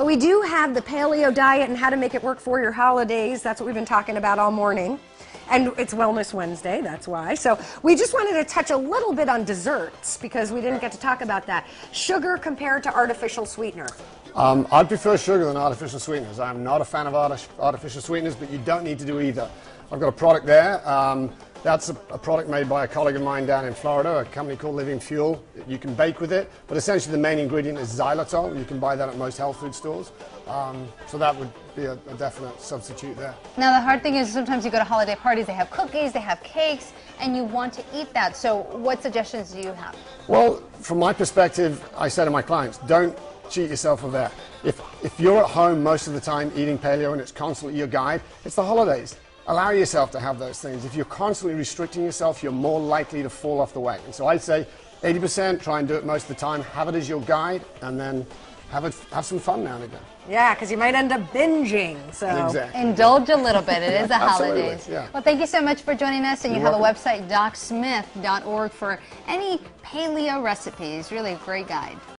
But we do have the paleo diet and how to make it work for your holidays. That's what we've been talking about all morning. And it's Wellness Wednesday, that's why. So we just wanted to touch a little bit on desserts because we didn't get to talk about that. Sugar compared to artificial sweetener. Um, I'd prefer sugar than artificial sweeteners. I'm not a fan of artificial sweeteners, but you don't need to do either. I've got a product there. Um, that's a, a, product made by a colleague of mine down in Florida, a company called Living Fuel. You can bake with it, but essentially the main ingredient is xylitol. You can buy that at most health food stores. Um, so that would be a, a, definite substitute there. Now the hard thing is sometimes you go to holiday parties, they have cookies, they have cakes, and you want to eat that. So what suggestions do you have? Well, from my perspective, I say to my clients, don't cheat yourself with that. If, if you're at home most of the time eating paleo and it's constantly your guide, it's the holidays allow yourself to have those things. If you're constantly restricting yourself, you're more likely to fall off the wagon. So I'd say 80%, try and do it most of the time. Have it as your guide, and then have, it, have some fun now and again. Yeah, because you might end up binging. So exactly. indulge a little bit. It is the holidays. Yeah. Well, thank you so much for joining us. And You're you have welcome. a website, docsmith.org, for any paleo recipes. Really a great guide.